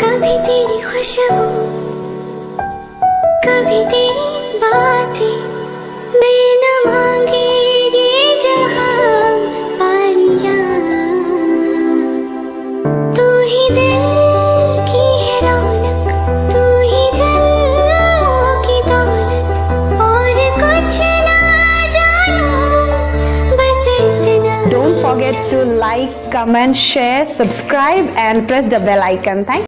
कभी तेरी खुशबू कभी तेरी बातें बिना मांगे ये जहाँ पारिया तू ही दिल की है रौनक तू ही जन्मों की दौलत और कुछ ना जानो बस इतना Don't forget to like, comment, share, subscribe and press the bell icon. Thank